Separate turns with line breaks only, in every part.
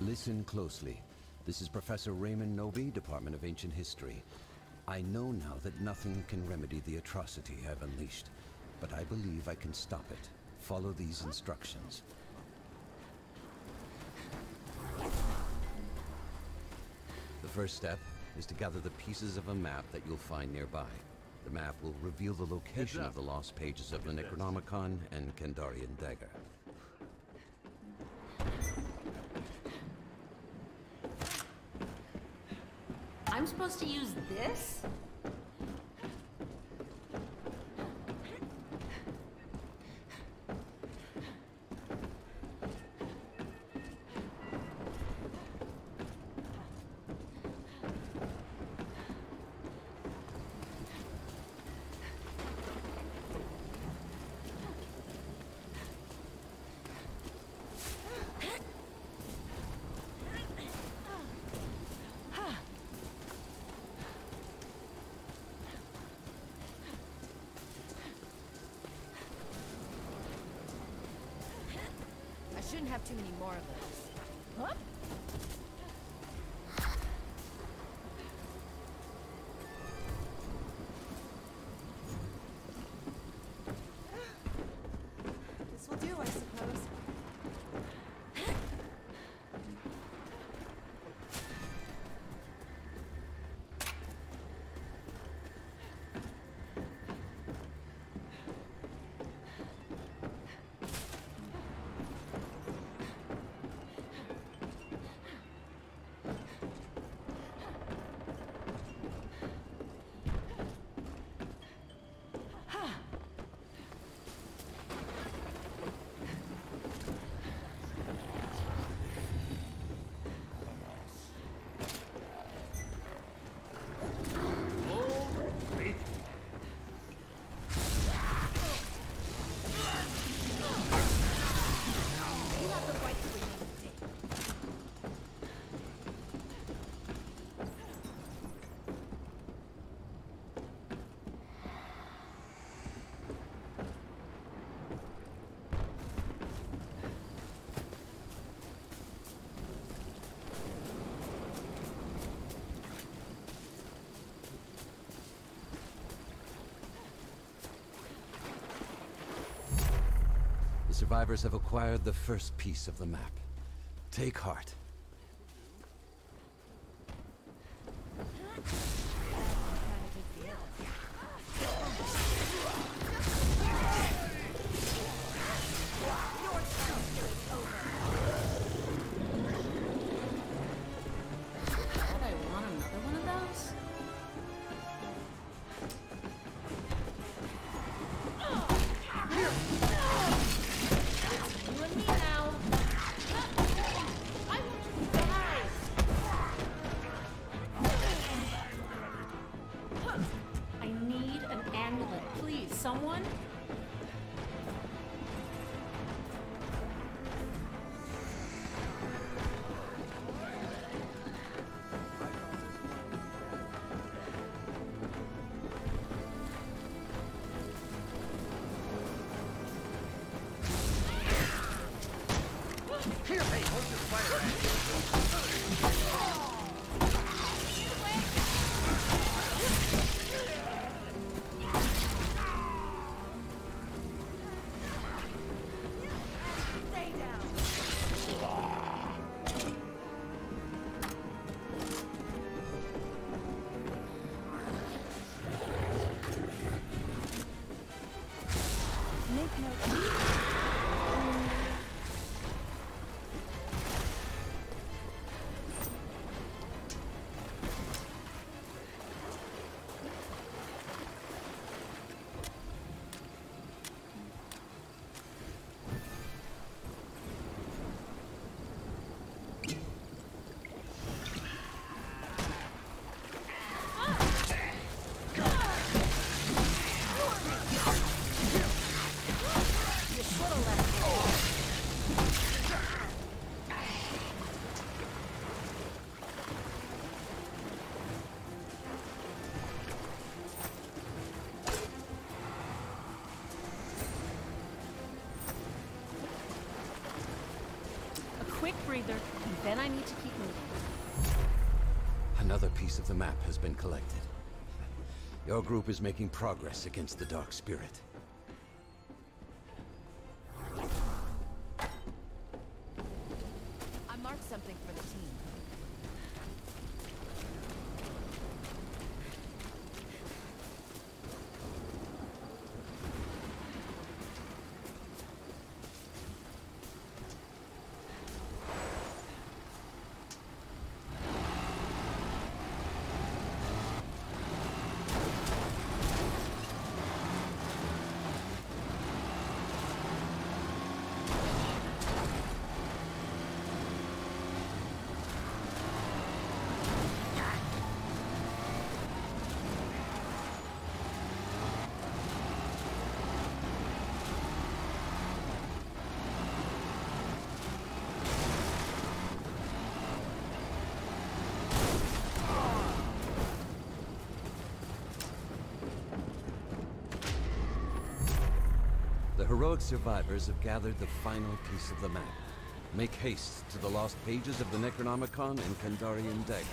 Listen closely. This is Professor Raymond Knowby, Department of Ancient History. I know now that nothing can remedy the atrocity I've unleashed, but I believe I can stop it. Follow these instructions. The first step is to gather the pieces of a map that you'll find nearby. The map will reveal the location of the lost pages of the Necronomicon and Kandarian Dagger.
I'm supposed to use this?
I shouldn't have too many more of those. The
survivors have acquired the first piece of the map. Take heart.
Someone? Then I need to keep moving.
Another piece of the map has been collected. Your group is making progress against the Dark Spirit.
I marked something for the team.
The heroic survivors have gathered the final piece of the map. Make haste to the lost pages of the Necronomicon and Kandarian Dagger.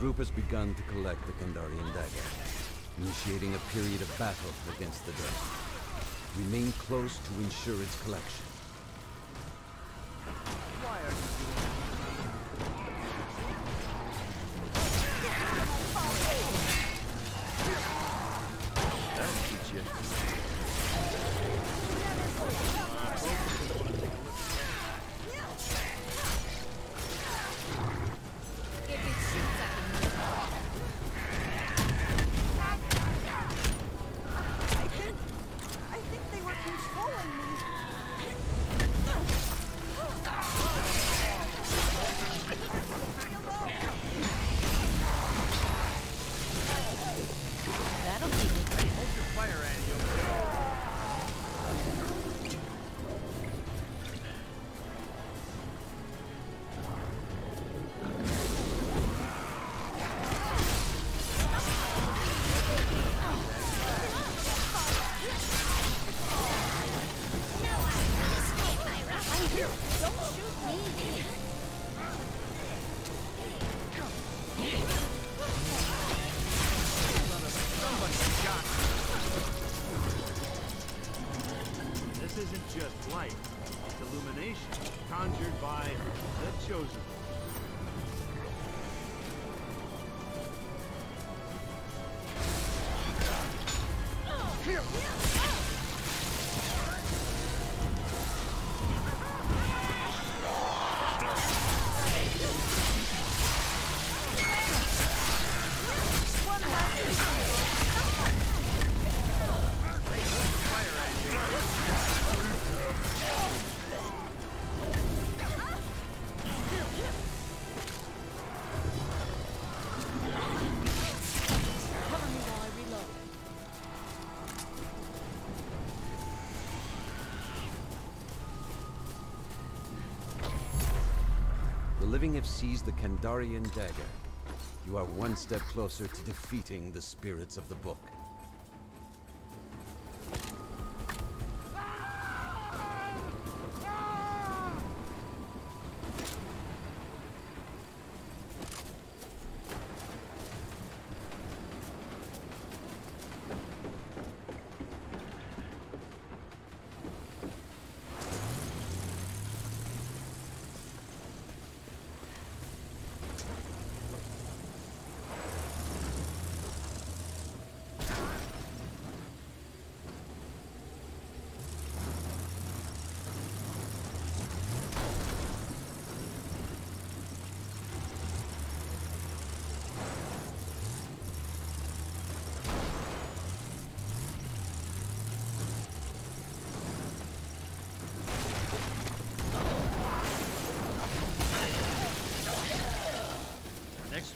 Group has begun to collect the Kandarian Dagger, initiating a period of battle against the dead. Remain close to ensure its collection.
Isn't just light, it's illumination conjured by the Chosen.
Living have seized the Kandarian dagger. You are one step closer to defeating the spirits of the book.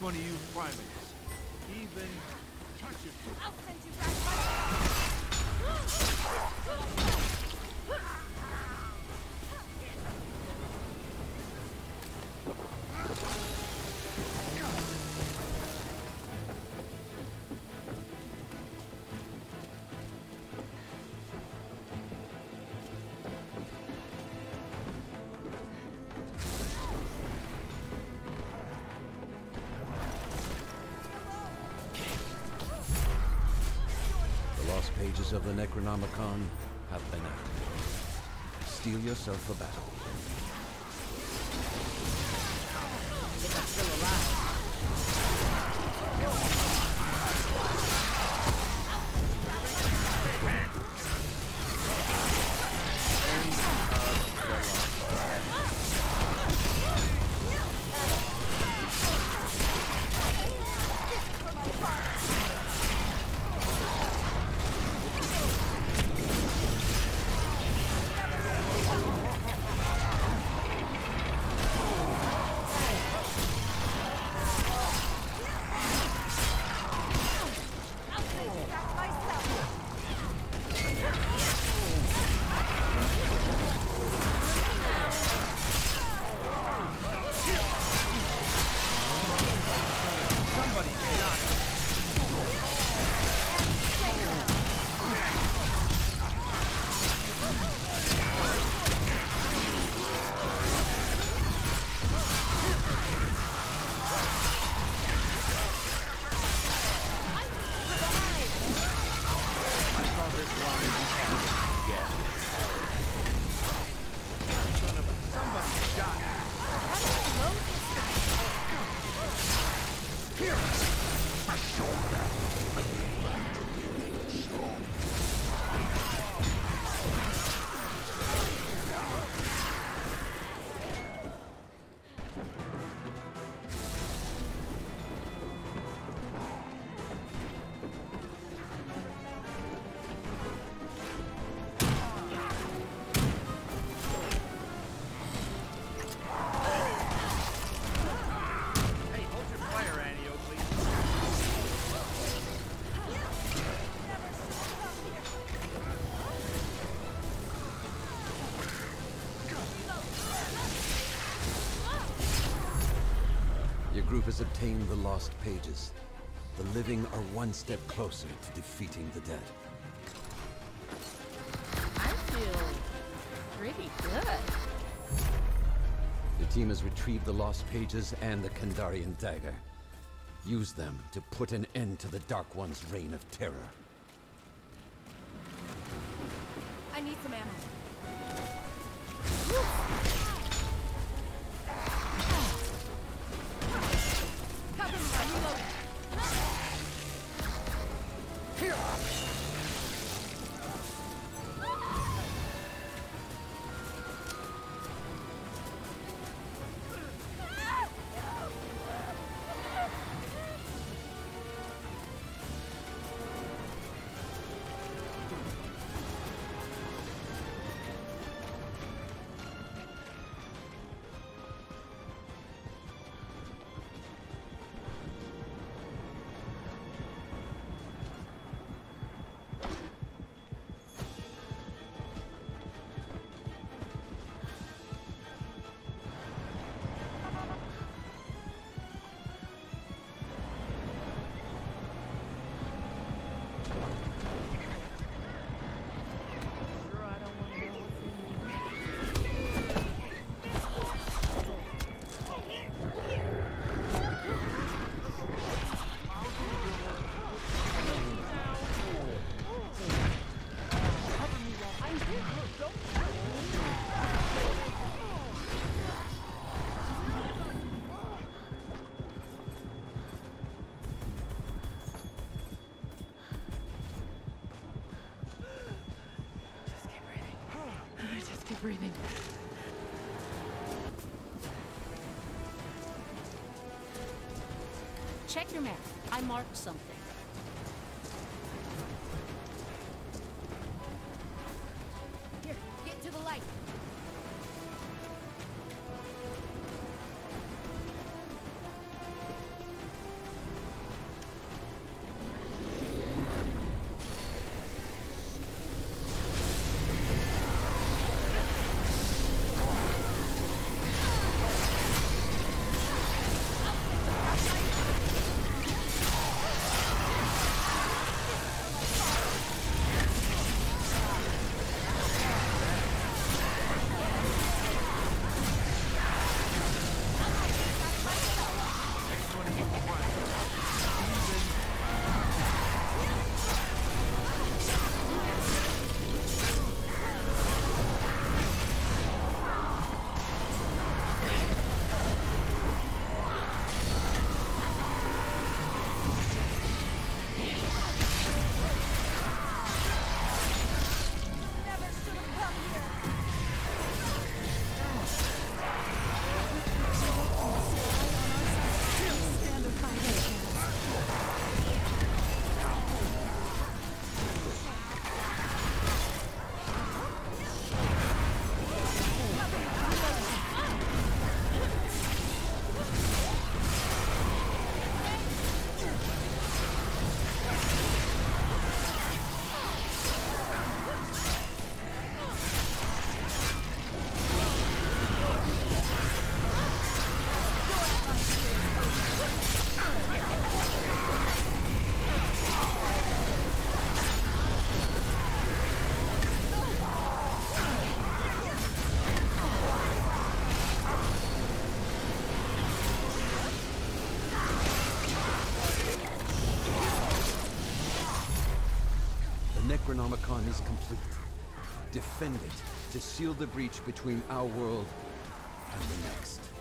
One of you primates
of the Necronomicon have been activated. Steel yourself for battle. Group has obtained the lost pages. The living are one step closer to defeating the dead.
I feel pretty good.
Your team has retrieved the lost pages and the Kandarian dagger. Use them to put an end to the Dark One's reign of terror.
I need some ammo.
Breathing. Check your map. I marked something.
To
seal the breach between our world and the next.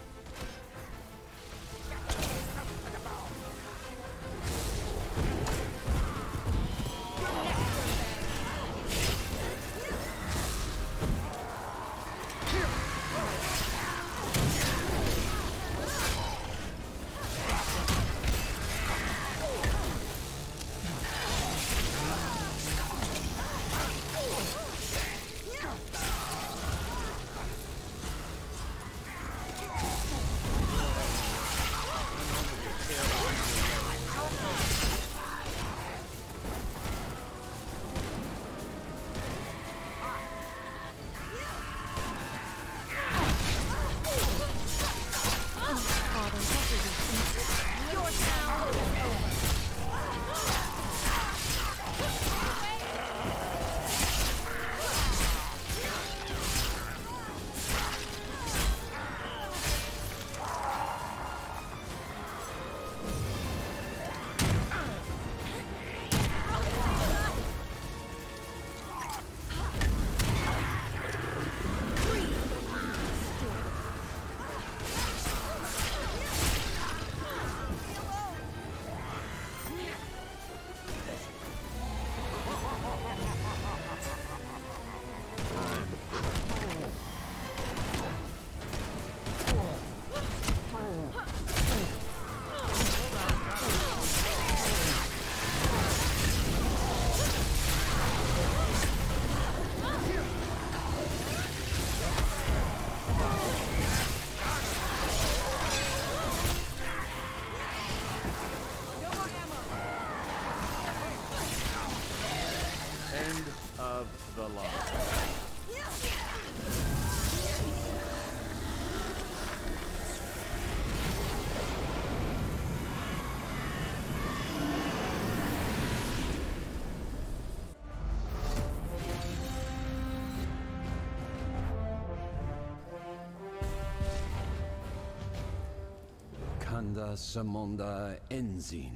Kanda Samonda Enzin.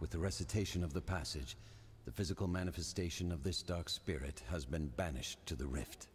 With the recitation of the passage, the physical manifestation of this dark spirit has been banished to the rift.